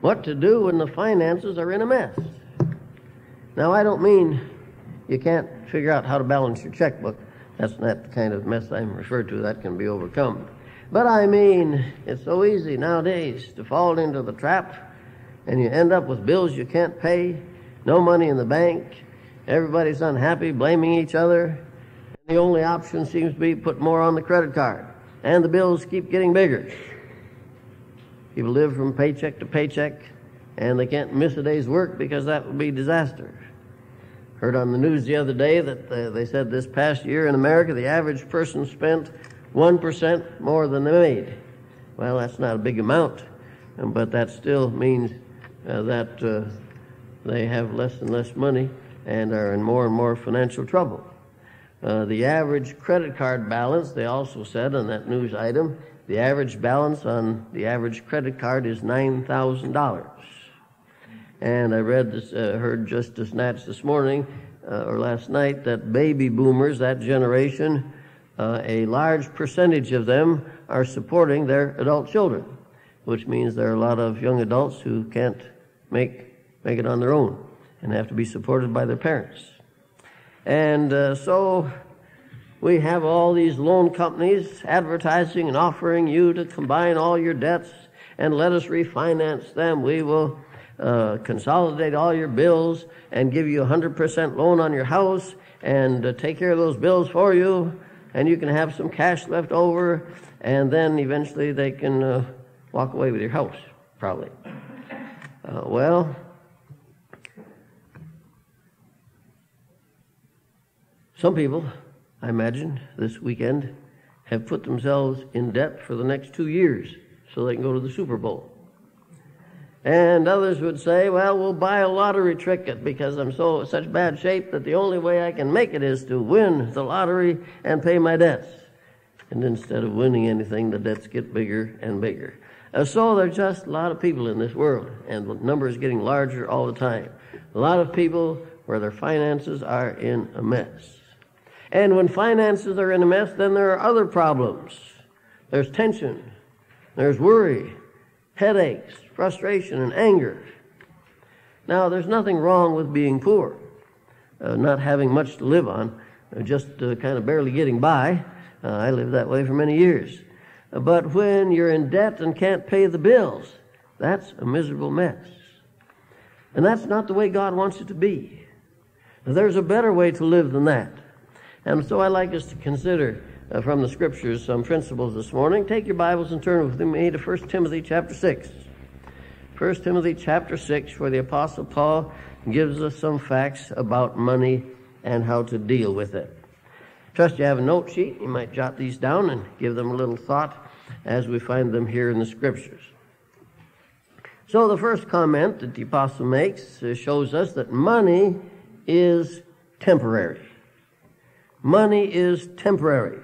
what to do when the finances are in a mess. Now, I don't mean you can't figure out how to balance your checkbook. That's not the kind of mess I'm referred to. That can be overcome. But I mean, it's so easy nowadays to fall into the trap and you end up with bills you can't pay, no money in the bank, everybody's unhappy, blaming each other. The only option seems to be put more on the credit card. And the bills keep getting bigger. People live from paycheck to paycheck and they can't miss a day's work because that would be disaster. Heard on the news the other day that uh, they said this past year in America the average person spent 1% more than they made. Well, that's not a big amount, but that still means uh, that uh, they have less and less money and are in more and more financial trouble. Uh, the average credit card balance, they also said on that news item, the average balance on the average credit card is $9,000. And I read this, uh, heard just a snatch this morning uh, or last night that baby boomers, that generation, uh, a large percentage of them are supporting their adult children, which means there are a lot of young adults who can't make make it on their own and have to be supported by their parents. And uh, so we have all these loan companies advertising and offering you to combine all your debts and let us refinance them. We will uh, consolidate all your bills and give you a 100% loan on your house and uh, take care of those bills for you. And you can have some cash left over, and then eventually they can uh, walk away with your house, probably. Uh, well, some people, I imagine, this weekend have put themselves in debt for the next two years so they can go to the Super Bowl. And others would say, well, we'll buy a lottery ticket because I'm so such bad shape that the only way I can make it is to win the lottery and pay my debts. And instead of winning anything, the debts get bigger and bigger. Uh, so there are just a lot of people in this world, and the number is getting larger all the time. A lot of people where their finances are in a mess. And when finances are in a mess, then there are other problems. There's tension, there's worry, headaches, frustration, and anger. Now, there's nothing wrong with being poor, uh, not having much to live on, uh, just uh, kind of barely getting by. Uh, I lived that way for many years. But when you're in debt and can't pay the bills, that's a miserable mess. And that's not the way God wants it to be. There's a better way to live than that. And so I'd like us to consider uh, from the scriptures some principles this morning. Take your Bibles and turn with me to 1 Timothy chapter 6. 1 Timothy chapter 6, where the Apostle Paul gives us some facts about money and how to deal with it. Trust you have a note sheet. You might jot these down and give them a little thought as we find them here in the Scriptures. So, the first comment that the Apostle makes uh, shows us that money is temporary. Money is temporary.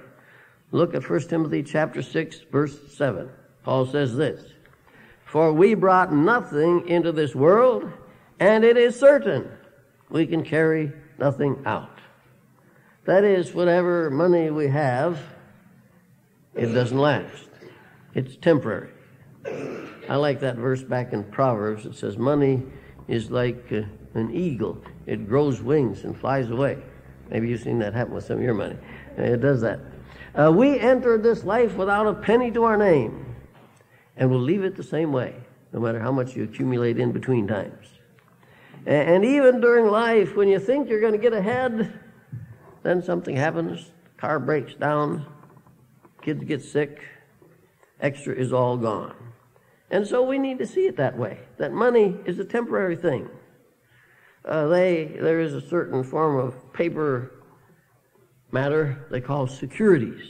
Look at 1 Timothy chapter 6, verse 7. Paul says this for we brought nothing into this world, and it is certain we can carry nothing out. That is, whatever money we have, it doesn't last. It's temporary. I like that verse back in Proverbs. It says, Money is like uh, an eagle, it grows wings and flies away. Maybe you've seen that happen with some of your money. It does that. Uh, we entered this life without a penny to our name and we'll leave it the same way, no matter how much you accumulate in between times. And even during life, when you think you're going to get ahead, then something happens, car breaks down, kids get sick, extra is all gone. And so we need to see it that way, that money is a temporary thing. Uh, they, there is a certain form of paper matter they call securities.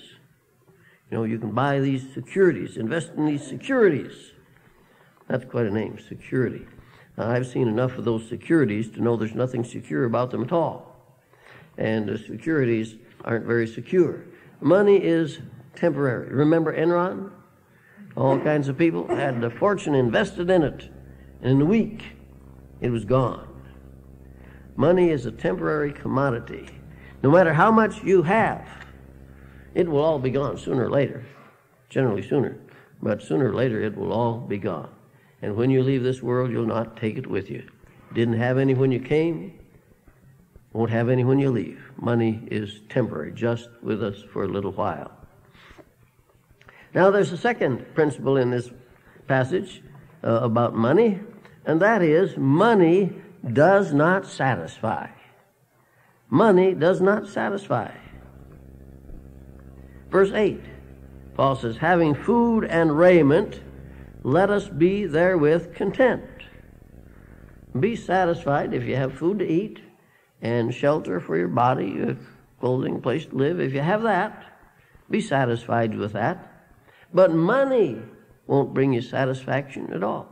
You know, you can buy these securities, invest in these securities. That's quite a name, security. Uh, I've seen enough of those securities to know there's nothing secure about them at all. And the securities aren't very secure. Money is temporary. Remember Enron? All kinds of people had a fortune invested in it. And in a week, it was gone. Money is a temporary commodity. No matter how much you have, it will all be gone sooner or later, generally sooner, but sooner or later it will all be gone. And when you leave this world, you'll not take it with you. Didn't have any when you came, won't have any when you leave. Money is temporary, just with us for a little while. Now, there's a second principle in this passage uh, about money, and that is money does not satisfy. Money does not satisfy. Verse 8, Paul says, Having food and raiment, let us be therewith content. Be satisfied if you have food to eat and shelter for your body, clothing, place to live. If you have that, be satisfied with that. But money won't bring you satisfaction at all.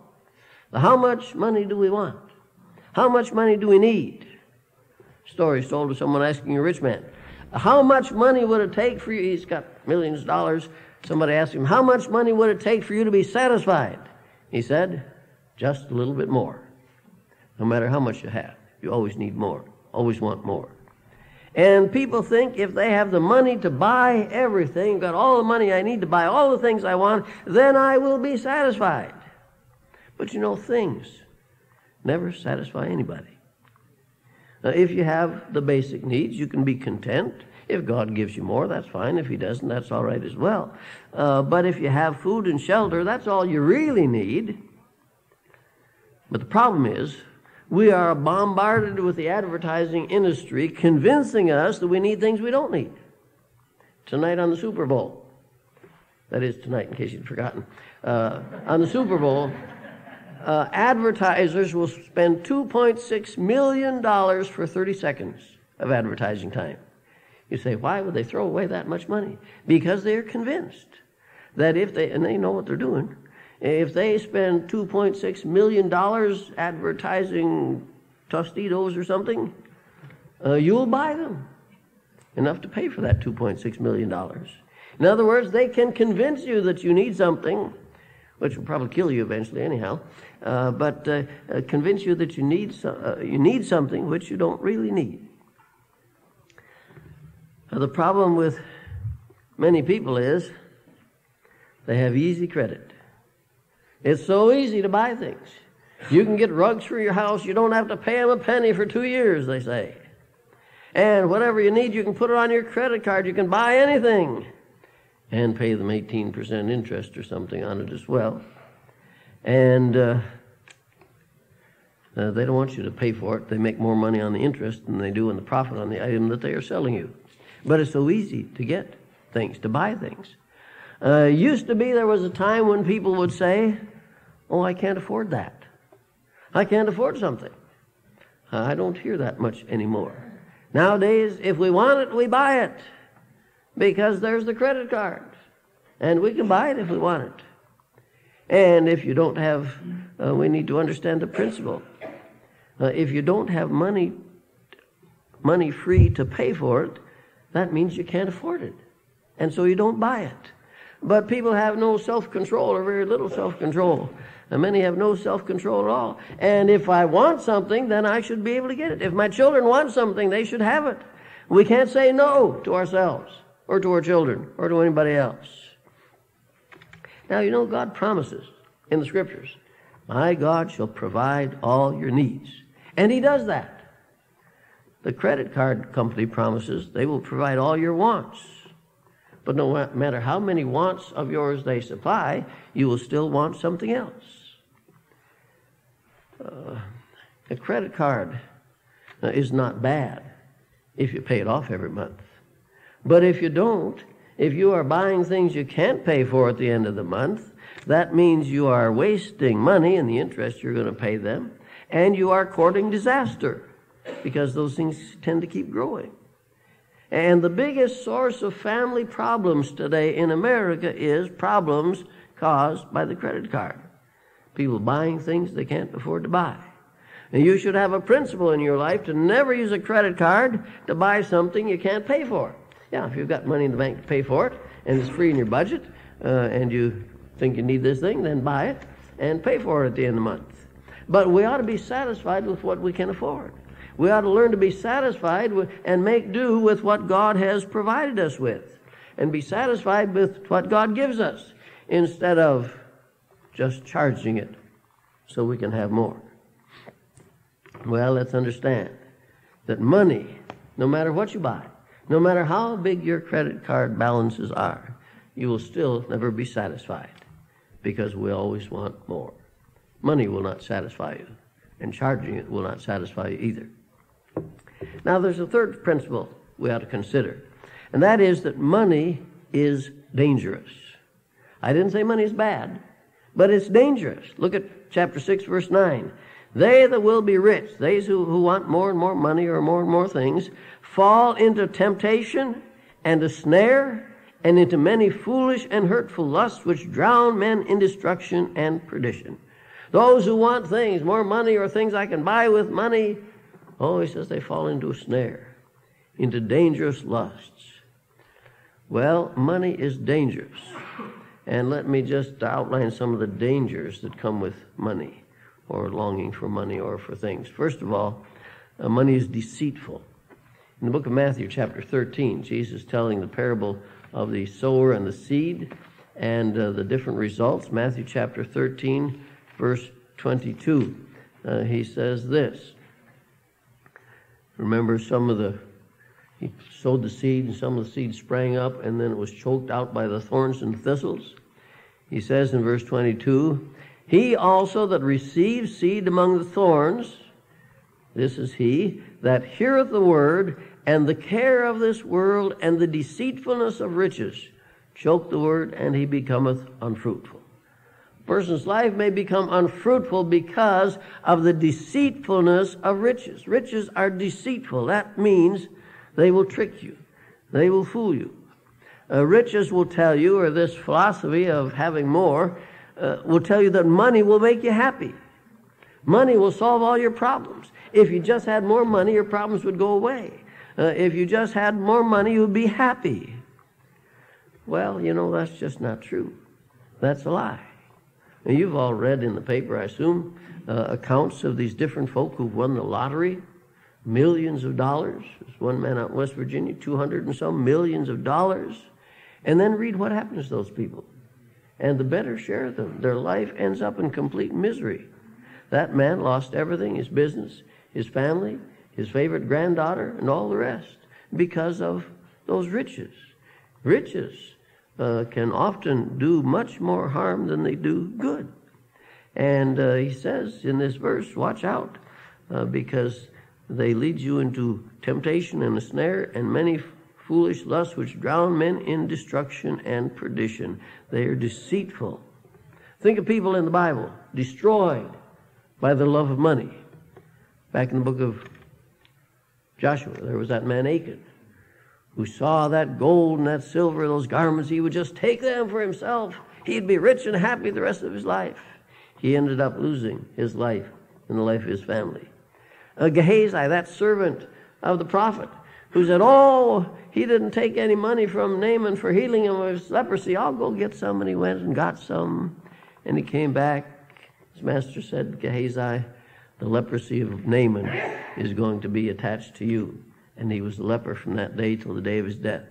How much money do we want? How much money do we need? Stories told of someone asking a rich man, How much money would it take for you? He's got millions of dollars. Somebody asked him, How much money would it take for you to be satisfied? He said, Just a little bit more. No matter how much you have, you always need more, always want more. And people think if they have the money to buy everything, got all the money I need to buy all the things I want, then I will be satisfied. But you know, things never satisfy anybody. Now, if you have the basic needs, you can be content. If God gives you more, that's fine. If He doesn't, that's all right as well. Uh, but if you have food and shelter, that's all you really need. But the problem is, we are bombarded with the advertising industry convincing us that we need things we don't need. Tonight on the Super Bowl, that is tonight in case you'd forgotten, uh, on the Super Bowl, uh, advertisers will spend $2.6 million for 30 seconds of advertising time. You say, why would they throw away that much money? Because they're convinced that if they, and they know what they're doing, if they spend $2.6 million advertising Tostitos or something, uh, you'll buy them. Enough to pay for that $2.6 million. In other words, they can convince you that you need something, which will probably kill you eventually, anyhow, uh, but uh, uh convince you that you need, so, uh, you need something which you don't really need. the problem with many people is they have easy credit. It's so easy to buy things. You can get rugs for your house. You don't have to pay them a penny for two years, they say. And whatever you need, you can put it on your credit card. You can buy anything and pay them 18% interest or something on it as well. And uh, uh, they don't want you to pay for it. They make more money on the interest than they do in the profit on the item that they are selling you. But it's so easy to get things, to buy things. Uh, used to be there was a time when people would say, Oh, I can't afford that. I can't afford something. I don't hear that much anymore. Nowadays, if we want it, we buy it because there's the credit card. And we can buy it if we want it. And if you don't have, uh, we need to understand the principle. Uh, if you don't have money, money free to pay for it, that means you can't afford it. And so you don't buy it. But people have no self control or very little self control. And many have no self control at all. And if I want something, then I should be able to get it. If my children want something, they should have it. We can't say no to ourselves or to our children or to anybody else. Now, you know, God promises in the scriptures, My God shall provide all your needs. And He does that. The credit card company promises they will provide all your wants. But no matter how many wants of yours they supply, you will still want something else. Uh, a credit card uh, is not bad if you pay it off every month. But if you don't, if you are buying things you can't pay for at the end of the month, that means you are wasting money and the interest you're going to pay them, and you are courting disaster because those things tend to keep growing. And the biggest source of family problems today in America is problems caused by the credit card. People buying things they can't afford to buy. And you should have a principle in your life to never use a credit card to buy something you can't pay for. Yeah, if you've got money in the bank to pay for it and it's free in your budget uh, and you think you need this thing, then buy it and pay for it at the end of the month. But we ought to be satisfied with what we can afford. We ought to learn to be satisfied with, and make do with what God has provided us with. And be satisfied with what God gives us instead of just charging it so we can have more. Well, let's understand that money, no matter what you buy, no matter how big your credit card balances are, you will still never be satisfied because we always want more. Money will not satisfy you, and charging it will not satisfy you either. Now, there's a third principle we ought to consider, and that is that money is dangerous. I didn't say money is bad, but it's dangerous. Look at chapter 6, verse 9. They that will be rich, those who, who want more and more money or more and more things, fall into temptation and a snare and into many foolish and hurtful lusts which drown men in destruction and perdition. Those who want things, more money or things I can buy with money, oh, he says they fall into a snare, into dangerous lusts. Well, money is dangerous. And let me just outline some of the dangers that come with money or longing for money or for things. First of all, uh, money is deceitful. In the book of Matthew, chapter 13, Jesus telling the parable of the sower and the seed and uh, the different results. Matthew chapter 13, verse 22. Uh, he says this. Remember, some of the, he sowed the seed, and some of the seed sprang up, and then it was choked out by the thorns and thistles. He says in verse 22 He also that receives seed among the thorns, this is he, that heareth the word, and the care of this world and the deceitfulness of riches choke the word, and he becometh unfruitful. A person's life may become unfruitful because of the deceitfulness of riches. Riches are deceitful. That means they will trick you, they will fool you. Uh, riches will tell you, or this philosophy of having more, uh, will tell you that money will make you happy. Money will solve all your problems. If you just had more money, your problems would go away. Uh, if you just had more money, you'd be happy. Well, you know, that's just not true. That's a lie. You've all read in the paper, I assume, uh, accounts of these different folk who've won the lottery, millions of dollars. There's one man out in West Virginia, 200 and some millions of dollars. And then read what happens to those people. And the better share of them, their life ends up in complete misery. That man lost everything his business, his family, his favorite granddaughter, and all the rest because of those riches. Riches uh, can often do much more harm than they do good. And uh, he says in this verse, watch out, uh, because they lead you into temptation and a snare and many foolish lusts which drown men in destruction and perdition. They are deceitful. Think of people in the Bible destroyed by the love of money. Back in the book of Joshua, there was that man Achan who saw that gold and that silver, those garments, he would just take them for himself. He'd be rich and happy the rest of his life. He ended up losing his life and the life of his family. Uh, Gehazi, that servant of the prophet, who said, Oh, he didn't take any money from Naaman for healing him of his leprosy. I'll go get some. And he went and got some. And he came back. His master said, Gehazi, the leprosy of Naaman is going to be attached to you. And he was a leper from that day till the day of his death.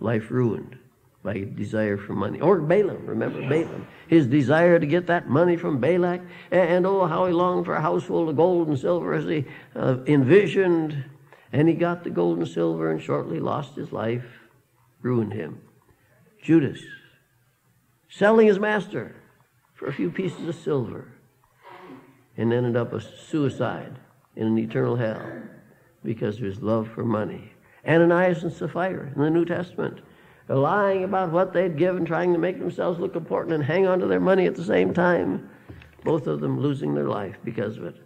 Life ruined by desire for money. Or Balaam, remember Balaam. His desire to get that money from Balak. And, and oh, how he longed for a house full of gold and silver as he uh, envisioned and he got the gold and silver and shortly lost his life, ruined him. Judas, selling his master for a few pieces of silver, and ended up a suicide in an eternal hell because of his love for money. Ananias and Sapphira in the New Testament are lying about what they'd given, trying to make themselves look important and hang on to their money at the same time. Both of them losing their life because of it.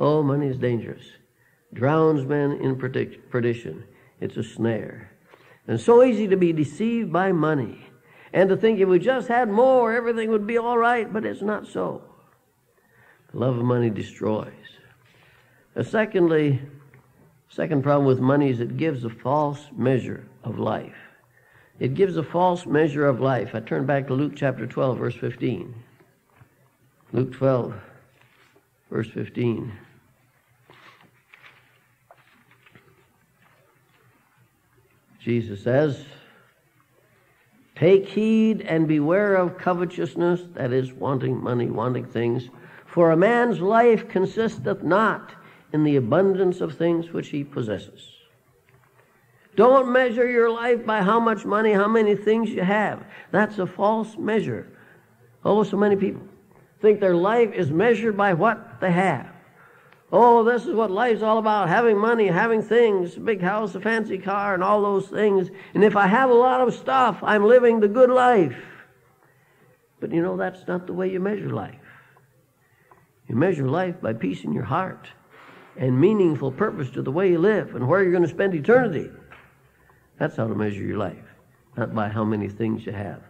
Oh, money is dangerous drowns men in perdition. It's a snare. And so easy to be deceived by money and to think if we just had more, everything would be all right, but it's not so. Love of money destroys. Uh, secondly, second problem with money is it gives a false measure of life. It gives a false measure of life. I turn back to Luke chapter 12, verse 15. Luke 12, verse 15. Jesus says, Take heed and beware of covetousness, that is, wanting money, wanting things. For a man's life consisteth not in the abundance of things which he possesses. Don't measure your life by how much money, how many things you have. That's a false measure. Oh, so many people think their life is measured by what they have. Oh, this is what life's all about having money, having things, a big house, a fancy car, and all those things. And if I have a lot of stuff, I'm living the good life. But you know, that's not the way you measure life. You measure life by peace in your heart and meaningful purpose to the way you live and where you're going to spend eternity. That's how to measure your life, not by how many things you have.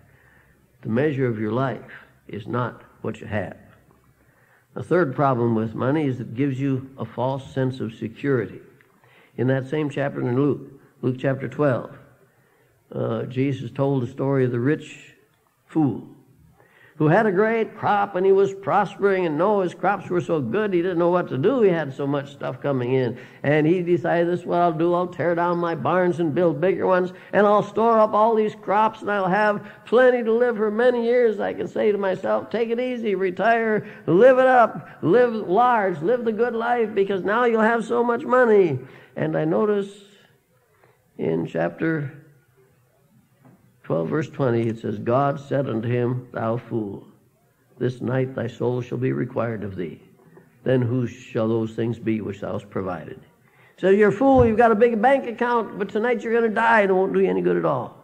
The measure of your life is not what you have. The third problem with money is it gives you a false sense of security. In that same chapter in Luke, Luke chapter 12, uh, Jesus told the story of the rich fool who had a great crop and he was prospering and no, his crops were so good he didn't know what to do. He had so much stuff coming in. And he decided this is what I'll do. I'll tear down my barns and build bigger ones and I'll store up all these crops and I'll have plenty to live for many years. I can say to myself, take it easy, retire, live it up, live large, live the good life because now you'll have so much money. And I notice in chapter 12, verse 20, it says, God said unto him, Thou fool, this night thy soul shall be required of thee. Then whose shall those things be which thou hast provided? So you're a fool, you've got a big bank account, but tonight you're going to die and it won't do you any good at all.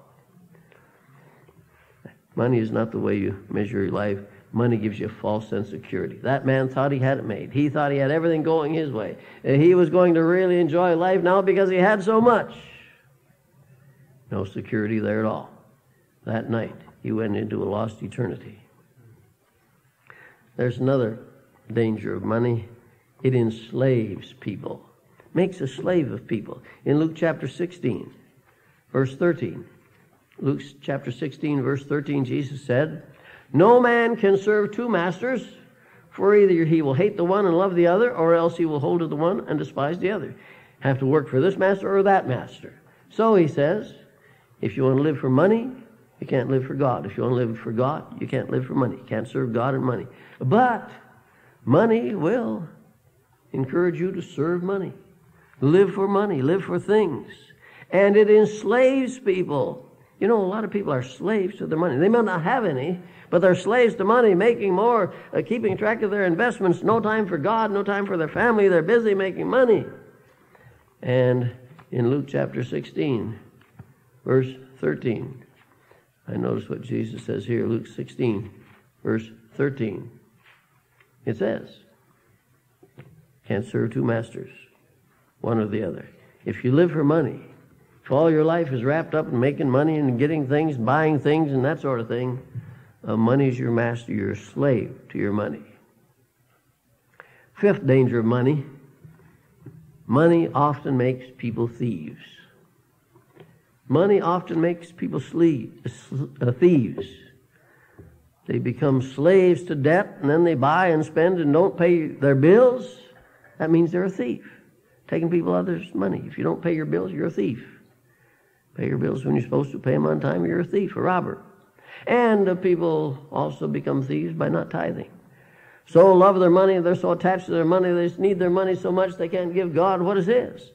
Money is not the way you measure your life. Money gives you a false sense of security. That man thought he had it made. He thought he had everything going his way. He was going to really enjoy life now because he had so much. No security there at all that night. He went into a lost eternity. There's another danger of money it enslaves people, makes a slave of people. In Luke chapter 16, verse 13, Luke chapter 16, verse 13, Jesus said, No man can serve two masters, for either he will hate the one and love the other, or else he will hold to the one and despise the other. Have to work for this master or that master. So he says, if you want to live for money, you can't live for God. If you want to live for God, you can't live for money. You can't serve God and money. But money will encourage you to serve money. Live for money. Live for things. And it enslaves people. You know, a lot of people are slaves to their money. They may not have any, but they're slaves to money, making more, uh, keeping track of their investments. No time for God, no time for their family. They're busy making money. And in Luke chapter 16, verse 13, I notice what Jesus says here, Luke 16, verse 13. It says, can't serve two masters, one or the other. If you live for money, if all your life is wrapped up in making money and getting things, buying things, and that sort of thing, uh, money is your master. You're a slave to your money. Fifth danger of money money often makes people thieves. Money often makes people uh, thieves. They become slaves to debt, and then they buy and spend and don't pay their bills. That means they're a thief, taking people others' money. If you don't pay your bills, you're a thief. Pay your bills when you're supposed to pay them on time, you're a thief, a robber. And people also become thieves by not tithing. So love their money, they're so attached to their money, they need their money so much they can't give God what is His.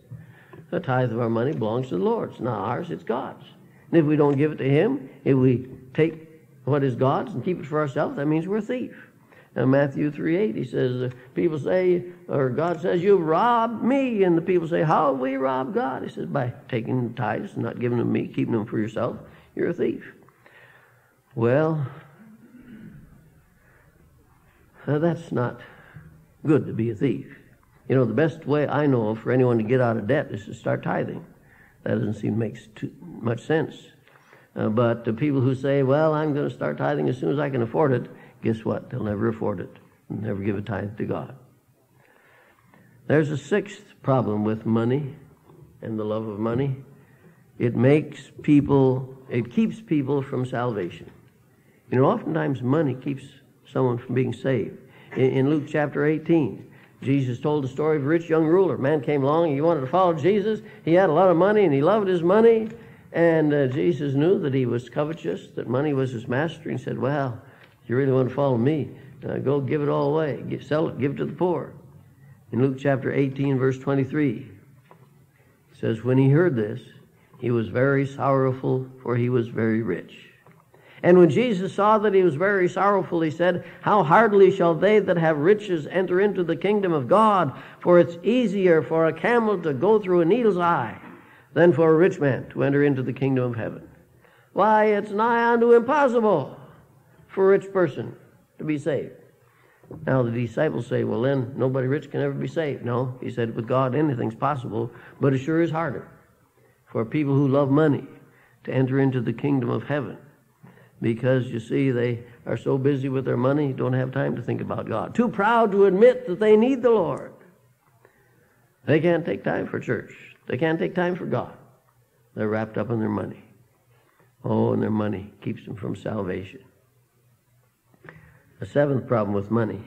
The tithe of our money belongs to the Lord. It's not ours, it's God's. And if we don't give it to Him, if we take what is God's and keep it for ourselves, that means we're a thief. Now, Matthew 3 8, he says, uh, people say, or God says, You've robbed me. And the people say, How have we robbed God? He says, By taking tithes and not giving them to me, keeping them for yourself. You're a thief. Well, uh, that's not good to be a thief. You know, the best way I know of for anyone to get out of debt is to start tithing. That doesn't seem to make too much sense. Uh, but the people who say, well, I'm going to start tithing as soon as I can afford it, guess what? They'll never afford it. They'll never give a tithe to God. There's a sixth problem with money and the love of money. It makes people, it keeps people from salvation. You know, oftentimes money keeps someone from being saved. In, in Luke chapter 18, Jesus told the story of a rich young ruler. A Man came along, he wanted to follow Jesus. He had a lot of money and he loved his money. And uh, Jesus knew that he was covetous, that money was his master, and said, Well, if you really want to follow me, uh, go give it all away. Get, sell it, give it to the poor. In Luke chapter 18, verse 23, it says, When he heard this, he was very sorrowful, for he was very rich. And when Jesus saw that he was very sorrowful, he said, How hardly shall they that have riches enter into the kingdom of God? For it's easier for a camel to go through a needle's eye than for a rich man to enter into the kingdom of heaven. Why, it's nigh unto impossible for a rich person to be saved. Now the disciples say, Well, then nobody rich can ever be saved. No, he said, With God anything's possible, but it sure is harder for people who love money to enter into the kingdom of heaven because you see they are so busy with their money don't have time to think about god. Too proud to admit that they need the lord. They can't take time for church. They can't take time for god. They're wrapped up in their money. Oh and their money keeps them from salvation. The seventh problem with money.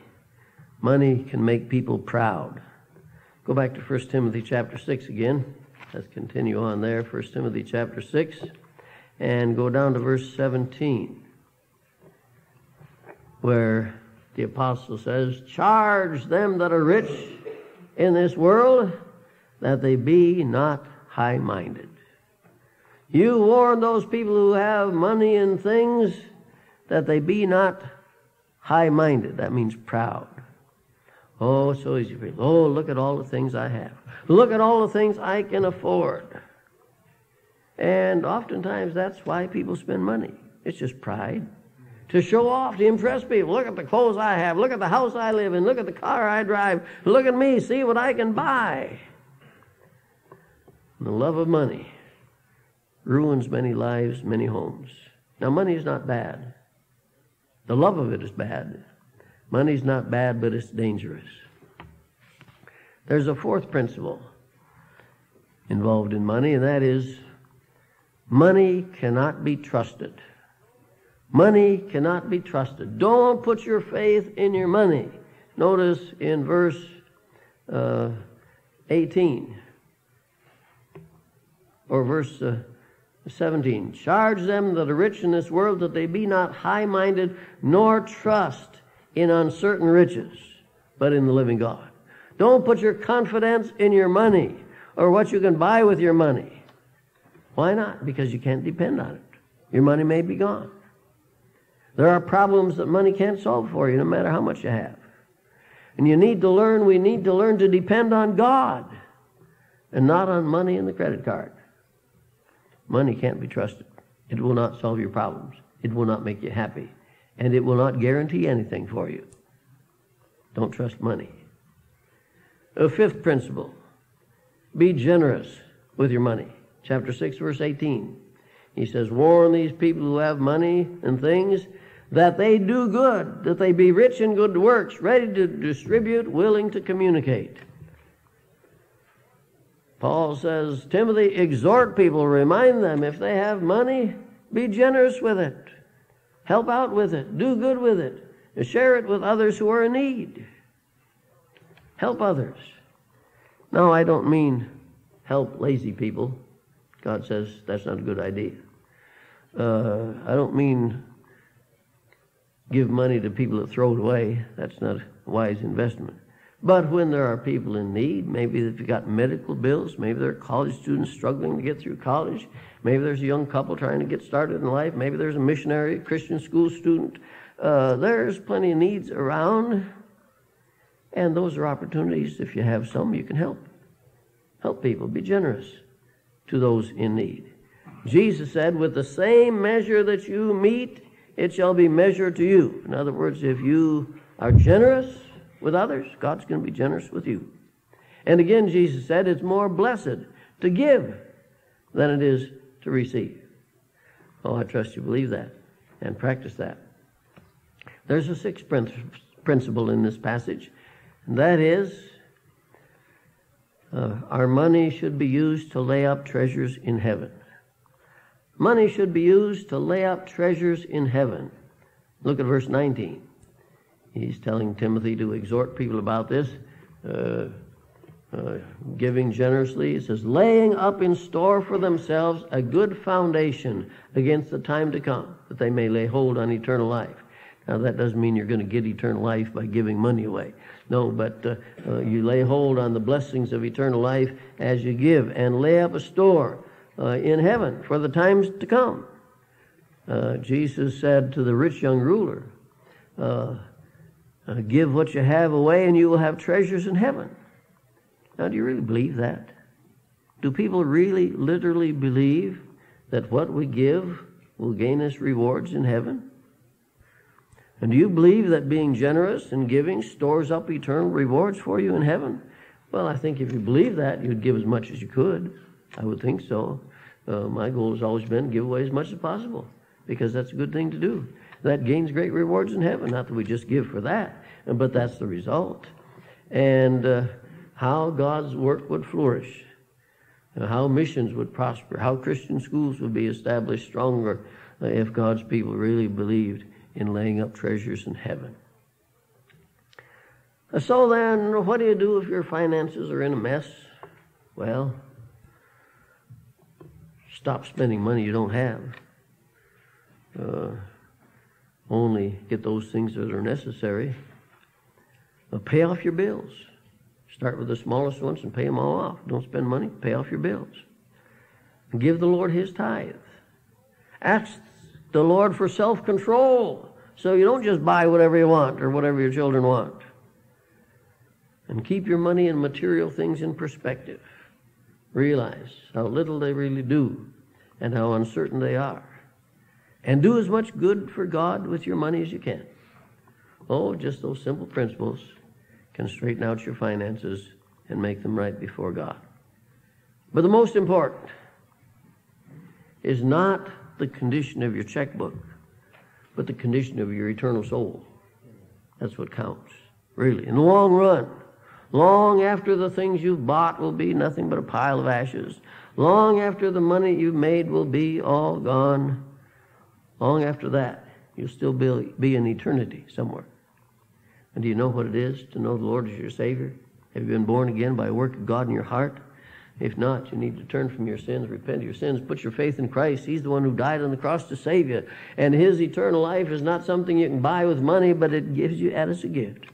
Money can make people proud. Go back to 1 timothy chapter 6 again. Let's continue on there. 1 Timothy chapter 6 and go down to verse 17 where the apostle says, Charge them that are rich in this world that they be not high minded. You warn those people who have money and things that they be not high minded. That means proud. Oh, so easy for you. Oh, look at all the things I have. Look at all the things I can afford. And oftentimes that's why people spend money. It's just pride. To show off, to impress people. Look at the clothes I have. Look at the house I live in. Look at the car I drive. Look at me. See what I can buy. The love of money ruins many lives, many homes. Now, money is not bad. The love of it is bad. Money's not bad, but it's dangerous. There's a fourth principle involved in money, and that is money cannot be trusted. Money cannot be trusted. Don't put your faith in your money. Notice in verse uh, 18 or verse uh, 17 charge them that are rich in this world that they be not high minded nor trust in uncertain riches, but in the living God. Don't put your confidence in your money or what you can buy with your money. Why not? Because you can't depend on it. Your money may be gone. There are problems that money can't solve for you, no matter how much you have. And you need to learn, we need to learn to depend on God and not on money and the credit card. Money can't be trusted. It will not solve your problems. It will not make you happy. And it will not guarantee anything for you. Don't trust money. A fifth principle be generous with your money. Chapter 6, verse 18. He says, Warn these people who have money and things that they do good, that they be rich in good works, ready to distribute, willing to communicate. Paul says, Timothy, exhort people, remind them if they have money, be generous with it. Help out with it. Do good with it. and Share it with others who are in need. Help others. No, I don't mean help lazy people. God says that's not a good idea. Uh, I don't mean give money to people that throw it away. That's not a wise investment. But when there are people in need, maybe you've got medical bills, maybe there are college students struggling to get through college, maybe there's a young couple trying to get started in life, maybe there's a missionary, Christian school student. Uh, there's plenty of needs around. And those are opportunities. If you have some, you can help. Help people. Be generous to those in need. Jesus said, With the same measure that you meet, it shall be measured to you. In other words, if you are generous with others, God's going to be generous with you. And again, Jesus said, It's more blessed to give than it is to receive. Oh, I trust you believe that and practice that. There's a sixth principle in this passage and that is, uh, our money should be used to lay up treasures in heaven. Money should be used to lay up treasures in heaven. Look at verse 19. He's telling Timothy to exhort people about this. Uh, uh, giving generously. It says, laying up in store for themselves a good foundation against the time to come, that they may lay hold on eternal life. Now, that doesn't mean you're going to get eternal life by giving money away. No, but uh, uh, you lay hold on the blessings of eternal life as you give and lay up a store uh, in heaven for the times to come. Uh, Jesus said to the rich young ruler, uh, uh, Give what you have away and you will have treasures in heaven. Now, do you really believe that? Do people really literally believe that what we give will gain us rewards in heaven? And do you believe that being generous and giving stores up eternal rewards for you in heaven? Well, I think if you believe that, you'd give as much as you could. I would think so. Uh, my goal has always been to give away as much as possible because that's a good thing to do. That gains great rewards in heaven. Not that we just give for that, but that's the result. And uh, how God's work would flourish, uh, how missions would prosper, how Christian schools would be established stronger uh, if God's people really believed in laying up treasures in heaven. So then, what do you do if your finances are in a mess? Well, stop spending money you don't have. Uh, only get those things that are necessary. Uh, pay off your bills. Start with the smallest ones and pay them all off. Don't spend money, pay off your bills. Give the Lord his tithe. Ask the Lord for self control. So you don't just buy whatever you want or whatever your children want. And keep your money and material things in perspective. Realize how little they really do and how uncertain they are. And do as much good for God with your money as you can. Oh, just those simple principles can straighten out your finances and make them right before God. But the most important is not the condition of your checkbook, but the condition of your eternal soul. That's what counts, really. In the long run, long after the things you've bought will be nothing but a pile of ashes, long after the money you've made will be all gone, long after that, you'll still be, be in eternity somewhere. And do you know what it is to know the Lord as your Savior? Have you been born again by a work of God in your heart? If not, you need to turn from your sins, repent of your sins, put your faith in Christ. He's the one who died on the cross to save you. And His eternal life is not something you can buy with money, but it gives you as a gift.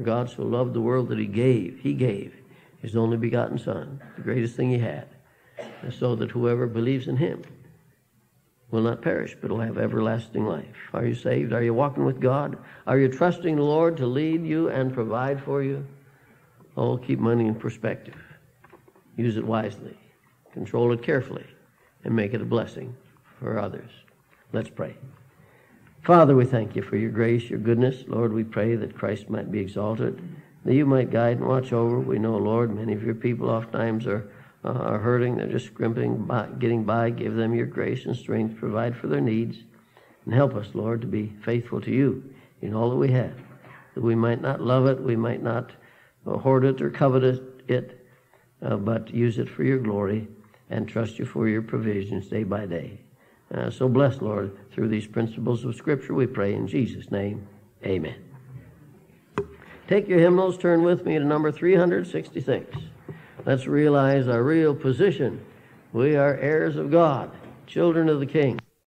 God so loved the world that He gave. He gave His only begotten Son, the greatest thing He had, so that whoever believes in Him will not perish, but will have everlasting life. Are you saved? Are you walking with God? Are you trusting the Lord to lead you and provide for you? Oh, keep money in perspective. Use it wisely, control it carefully, and make it a blessing for others. Let's pray. Father, we thank you for your grace, your goodness. Lord, we pray that Christ might be exalted, that you might guide and watch over. We know, Lord, many of your people oftentimes are, uh, are hurting. They're just scrimping, by, getting by. Give them your grace and strength, provide for their needs, and help us, Lord, to be faithful to you in all that we have, that we might not love it, we might not uh, hoard it or covet it, uh, but use it for your glory and trust you for your provisions day by day. Uh, so bless, Lord, through these principles of Scripture, we pray in Jesus' name. Amen. Take your hymnals, turn with me to number 366. Let's realize our real position. We are heirs of God, children of the King.